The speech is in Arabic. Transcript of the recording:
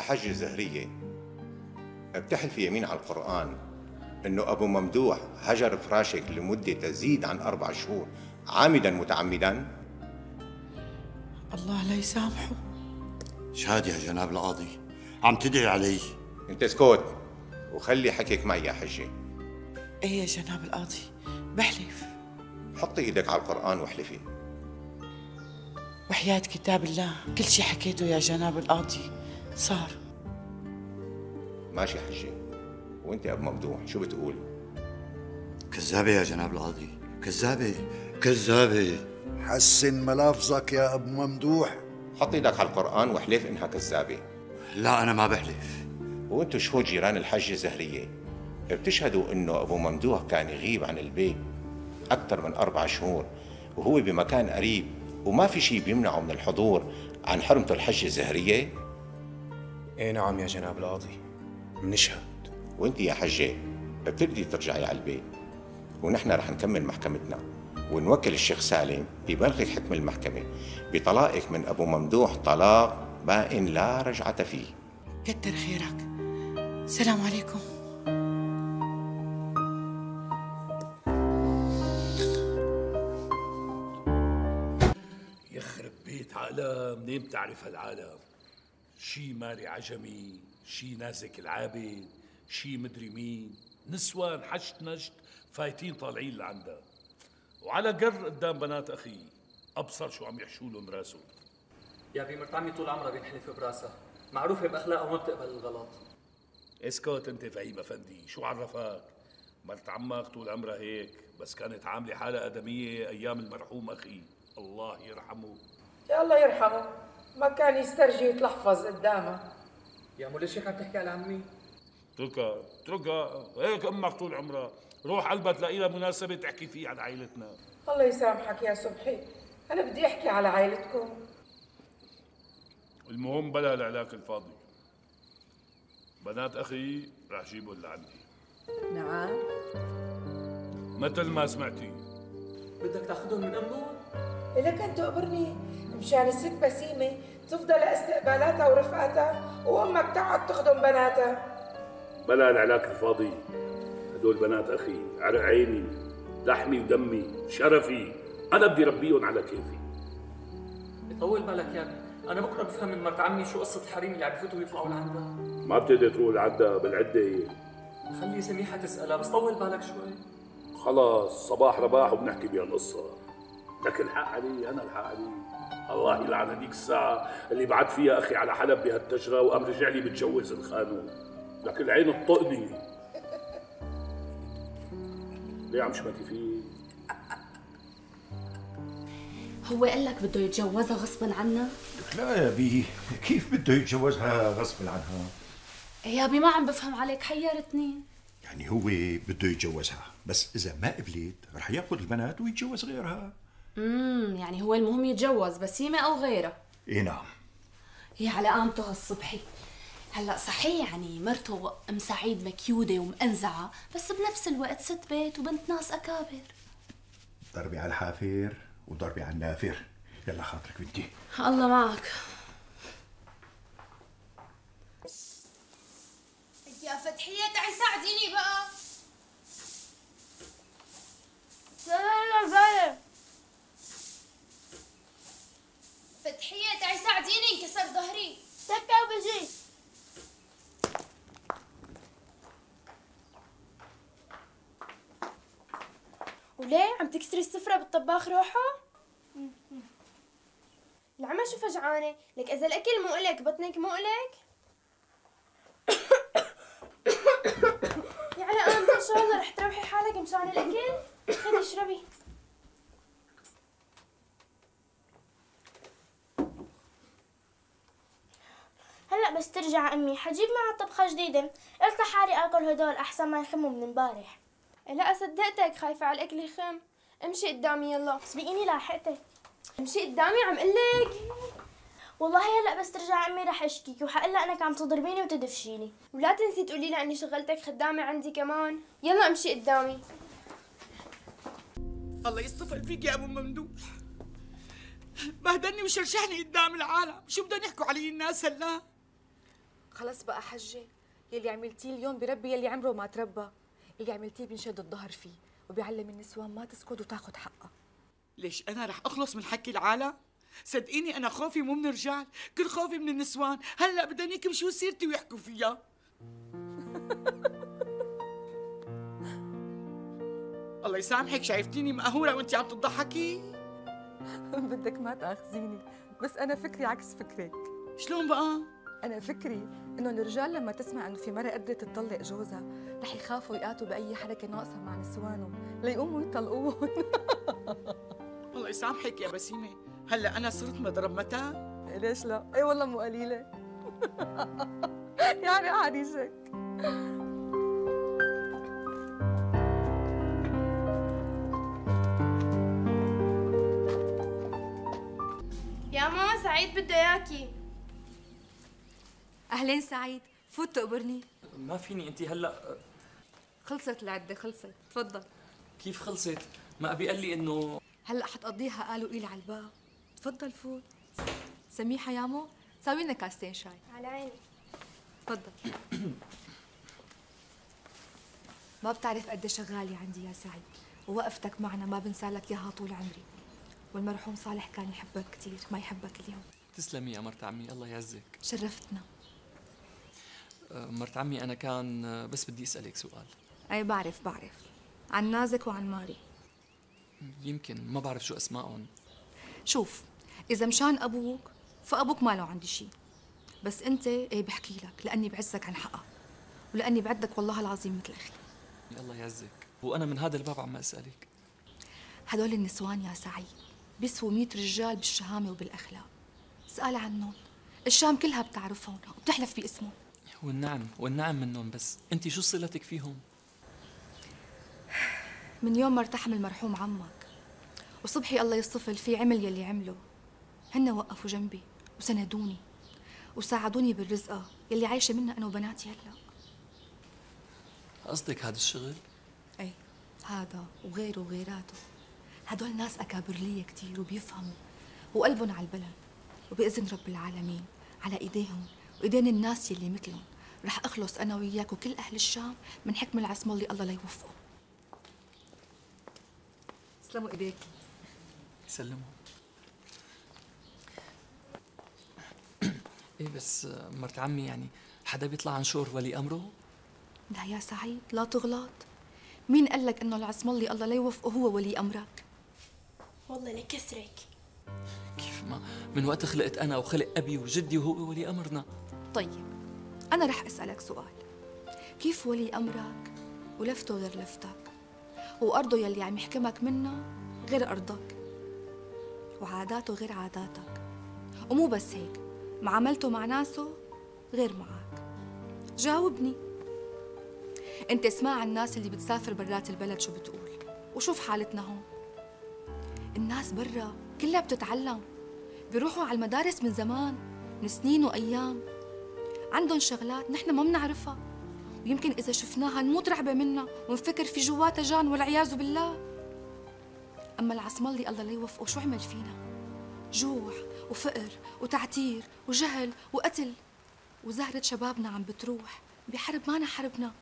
حج زهرية بتحلفي يمين على القرآن إنه أبو ممدوح هجر فراشك لمدة تزيد عن أربع شهور عامدا متعمدا؟ الله لا يسامحه. شهاد يا جناب القاضي عم تدعي علي. أنت اسكت وخلي حكيك معي يا حجة. إيه يا جناب القاضي؟ بحلف. حطي إيدك على القرآن واحلفي. وحياة كتاب الله كل شي حكيته يا جناب القاضي. صار. ماشي حجة وانت ابو ممدوح شو بتقول؟ كذابة يا جناب القاضي. كذابة. كذابة. حسن ملافظك يا ابو ممدوح. حط إيدك على القرآن واحلف انها كذابة. لا أنا ما بحلف. وانتو شهود جيران الحجة زهرية بتشهدوا إنه ابو ممدوح كان يغيب عن البيت أكثر من أربع شهور وهو بمكان قريب وما في شيء بيمنعه من الحضور عن حرمته الحجة الزهرية؟ إيه نعم يا جناب القاضي. منشهد وإنت يا حجة بتقدري ترجعي على البيت. ونحن رح نكمل محكمتنا. ونوكل الشيخ سالم يبلغك حكم المحكمة بطلاقك من أبو ممدوح طلاق بائن لا رجعة فيه. كتر خيرك. السلام عليكم. يخرب بيت عالم. منين بتعرف هالعالم؟ شي ماري عجمي شي نازك العابد شي مدري مين. نسوان حشت نشت فايتين طالعين لعندها. وعلى قر قدام بنات أخي أبصر شو عم يحشوا لهم راسه. يا بي مرت عمي طول عمرها بينحلف براسها. معروفة بأخلاقها وما بتقبل الغلط. اسكت انت فهيم افندي شو عرفك؟ مرت عمك طول عمرها هيك بس كانت عاملة حالها آدمية أيام المرحوم أخي. الله يرحمه. يا الله يرحمه. ما كان يسترجي يتلحفظ قدامها يا مو ليش هيك عم تحكي على عمي؟ اتركها اتركها هيك أمك طول عمرها. روح قلبها تلاقي لها مناسبة تحكي فيه عن عائلتنا. الله يسامحك يا صبحي. أنا بدي أحكي على عائلتكم. المهم بلا العلاك الفاضي. بنات أخي رح جيبهم لعندي نعم. مثل ما سمعتي. بدك تأخذهم من أمهم؟ لك أن تقبرني مشان الست بسيمة تفضل استقبالاتها ورفقاتها وأمك تقعد تخدم بناتها. بلا العلاك الفاضي هدول بنات أخي عرق عيني لحمي ودمي شرفي. أنا بدي ربيهم على كيفي. يطول بالك يا أنا بكرة بفهم من مرت عمي شو قصة الحريم اللي عم بفوتوا ويطلعوا لعندها. ما بتقدر تروح لعندها بالعدة. خلي سميحة تسألها بس طول بالك شوي. خلاص صباح رباح وبنحكي بهالقصة. لك الحق علي أنا الحق علي. الله يلعن هذيك الساعة اللي بعت فيها أخي على حلب بهالتجرة وقام رجع لي بتجوز الخانوم لك العين تطقني. ليه عم شمتي فيه؟ هو قال لك بده يتجوزها غصبا عنها؟ لا يا بي كيف بده يتجوزها غصب عنها؟ يا بي ما عم بفهم عليك حيرتني. يعني هو بده يتجوزها بس إذا ما قبلت رح يأخذ البنات ويتجوز غيرها. امم يعني هو المهم يتجوز بسيمة أو غيرها إي نعم. هي على قامته هالصبحي هلأ صحيح يعني مرته أم سعيد مكيودة ومأنزعه بس بنفس الوقت ست بيت وبنت ناس أكابر. ضربي على الحافر وضربي على النافر يلا خاطرك بنتي الله معك. يا فتحية تعي ساعديني بقى لا لا لا فتحية تعي ساعديني انكسر ظهري تكا وبجي تكسري السفرة بالطباخ روحه؟ العمى شو فجعانة؟ لك إذا الأكل مو إلك بطنك مو إلك؟ يعني أنا إن شاء الله رح تروحي حالك مشان الأكل؟ خذي اشربي هلأ بس ترجع أمي حجيب معها طبخة جديدة قلت لحالي آكل هدول أحسن ما يخموا من امبارح لا صدقتك خايفة على الأكل يخم امشي قدامي يلا. سبقيني لاحقتك. امشي قدامي عم قلك. والله هلا بس ترجع امي رح اشكيك وحقلها انك عم تضربيني وتدفشيني. ولا تنسي تقولي لها اني شغلتك خدامة عندي كمان. يلا امشي قدامي. الله يصطفل فيك يا أبو ممدوح. بهدلني وشرشحني قدام العالم. شو بدهم يحكوا علي الناس هلا؟ خلص بقى حجة. يلي عملتيه اليوم بربي يلي عمره ما تربى. اللي عملتيه بينشد الظهر فيه. وبيعلم النسوان ما تسكت وتاخد حقها ليش أنا رح أخلص من حكي العالم؟ صدقيني أنا خوفي مو من الرجال كل خوفي من النسوان. هلأ بدهم يكمشوا سيرتي ويحكوا فيها. الله يسامحك شايفتيني مقهورة وانت عم تضحكي؟ بدك ما تأخذيني بس أنا فكري عكس فكرك. شلون بقى؟ أنا فكري إنه الرجال لما تسمع إنه في مرة قدرت تطلق جوزها رح يخافوا يقاتوا بأي حركة ناقصة مع نسوانهم ليقوموا يطلقوهم. الله يسامحك يا بسيمة. هلأ أنا صرت مضرب متى؟ ليش لا؟ اي والله مو قليلة. يعني عريشك يا ماما سعيد بده ياكي أهلين سعيد. فوت تقبرني. ما فيني انت هلأ خلصت العدة خلصت. تفضل. كيف خلصت؟ ما أبي قال لي إنه هلأ حتقضيها قالوا قيل على الباب. تفضل فوت. سميحة يامو. ساوي لنا كاستين شاي. على عيني. تفضل. ما بتعرف قديش غالية عندي يا سعيد. ووقفتك معنا ما بنسى لك إياها طول عمري. والمرحوم صالح كان يحبك كثير ما يحبك اليوم. تسلمي يا مرت عمي الله يعزك. شرفتنا. أه، مرت عمي أنا كان أه، بس بدي أسألك سؤال. أي بعرف بعرف. عن نازك وعن ماري. يمكن ما بعرف شو أسمائهم. شوف إذا مشان أبوك فأبوك ما له عندي شيء بس أنت إيه بحكي لك لأني بعزك عن حقك ولأني بعدك والله العظيم مثل أخي. الله يعزك. وأنا من هذا الباب عم أسألك. هدول النسوان يا سعيد بيسووا 100 رجال بالشهامة وبالأخلاق. اسال عنهم. الشام كلها بتعرفهم وبتحلف باسمهم. والنعم والنعم منهم بس. انت شو صلتك فيهم؟ من يوم ما ارتحم المرحوم عمك وصبحي الله يصطفل فيه عمل يلي عمله. هن وقفوا جنبي وسندوني وساعدوني بالرزقة يلي عايشة منها أنا وبناتي هلأ. قصدك هذا الشغل؟ أي هذا وغيره وغيراته. هدول ناس أكابر لي كتير وبيفهموا وقلبهم على البلد وبإذن رب العالمين على إيديهم وإيدين الناس يلي مثلهم. رح أخلص أنا وياك وكل أهل الشام من حكم العصم اللي الله لا يوفقه. تسلموا إيديك. يسلموا إيه بس مرت عمي يعني حدا بيطلع عن شور ولي أمره؟ لا يا سعيد لا تغلط. مين قال لك إنه العصم اللي الله لا يوفقه هو ولي أمرك؟ والله لكسرك كيف ما؟ من وقت خلقت أنا وخلق أبي وجدي وهو ولي أمرنا. طيب. أنا رح أسألك سؤال. كيف ولي أمرك ولفته غير لفتك؟ وأرضه يلي عم يحكمك منها غير أرضك. وعاداته غير عاداتك. ومو بس هيك معاملته مع ناسه غير معك. جاوبني. أنت اسمع الناس اللي بتسافر برات البلد شو بتقول وشوف حالتنا هون. الناس برا كلها بتتعلم. بيروحوا على المدارس من زمان من سنين وأيام. عندهم شغلات نحن ما بنعرفها. ويمكن إذا شفناها نموت رعبة منها ونفكر في جواتها جان والعياذ بالله. أما العصملي الله لا يوفقه شو عمل فينا؟ جوع وفقر وتعتير وجهل وقتل. وزهرة شبابنا عم بتروح بحرب مانا حربنا.